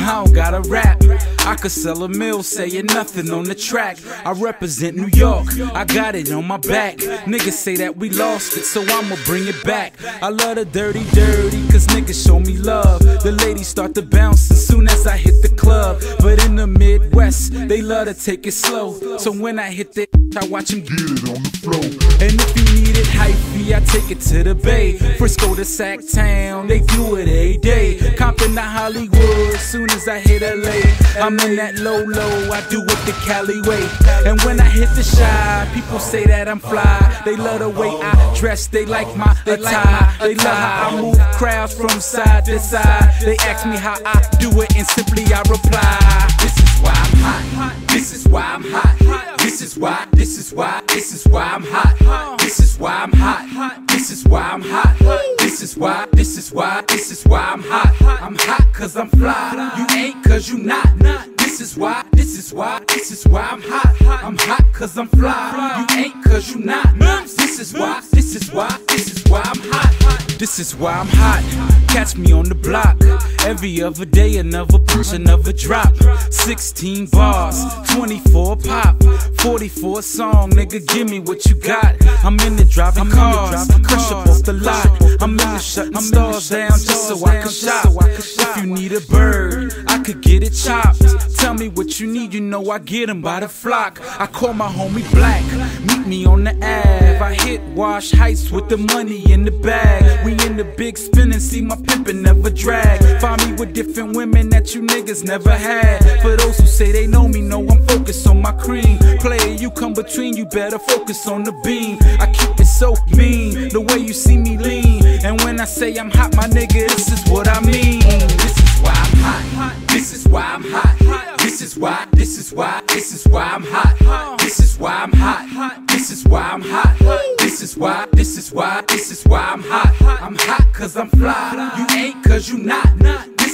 I don't gotta rap. I could sell a mill saying nothing on the track. I represent New York, I got it on my back. Niggas say that we lost it, so I'ma bring it back. I love the dirty, dirty, cause niggas show me love. The ladies start to bounce as soon as I hit the club. But in the Midwest, they love to take it slow. So when I hit the I watch them get it on the floor. And if you need it hyphy, I take it to the Bay. Frisco to Sac Town, they do it every day. Compton to Hollywood, soon as I hit LA. I'm in that low low, I do it the Cali way. And when I hit the Chi, people say that I'm fly. They love the way I dress, they like my attire. They love how I move crowds from side to side. They ask me how I do it, and simply I reply. This is why I'm hot. This is why I'm hot. This is why, this is why, this is why I'm hot. This is why I'm hot. This is why I'm hot. This is why, this is why, this is why I'm hot. I'm hot cause I'm fly. You ain't cause you not. This is why, this is why, this is why I'm hot. I'm hot cause I'm fly. You ain't cause you not. This is why, this is why, this is why I'm hot. This is why I'm hot. Catch me on the block. Every other day, another push, another drop. 16 bars, 24 pop, 44 song. Nigga, give me what you got. I'm in the driving cars, crush up off the lot. I'm in the shutting stars down just so I can shop. If you need a bird, I could get it chopped. Tell me what you need, you know I get them by the flock. I call my homie Black, meet me on the Ave. I hit Wash Heights with the money in the bag. We in the big spin and see my pimpin' never drag. Find me with different women that you niggas never had. For those who say they know me, know on my cream. Player, you come between, you better focus on the beam. I keep it so mean, the way you see me lean. And when I say I'm hot, my nigga, this is what I mean. This is why I'm hot. This is why I'm hot. This is why, this is why, this is why I'm hot. This is why I'm hot. This is why I'm hot. This is why, this is why, this is why I'm hot. I'm hot cause I'm fly. You ain't cause you not.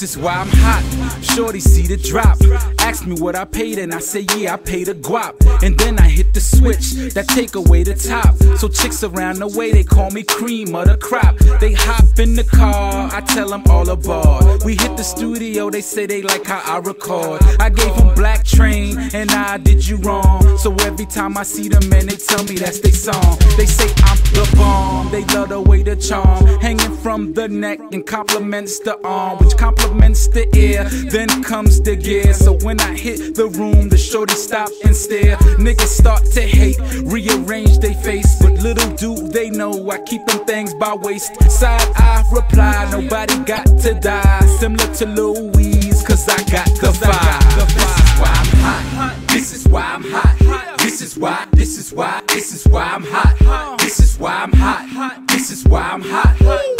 This is why I'm hot. Shorty see the drop. Ask me what I paid, and I say, yeah, I paid a guap. And then I hit the switch that take away the top. So chicks around the way, they call me cream of the crop. They hop in the car, I tell them all aboard. We hit the studio, they say they like how I record. I gave them Black Train, and I did you wrong. So every time I see them, man, they tell me that's their song. They say I'm the bomb, they love the way the charm. Hanging from the neck and compliments the arm, which compliments the ear. Then comes the gear. So when I hit the room, the shorty stop and stare. Niggas start to hate, rearrange they face. But little do they know I keep them things by waist. Side I reply, nobody got to die. Similar to Louise, cause I got the vibe. This is why I'm hot. This is why I'm hot. This is why, this is why, this is why I'm hot. This is why I'm hot. This is why I'm hot.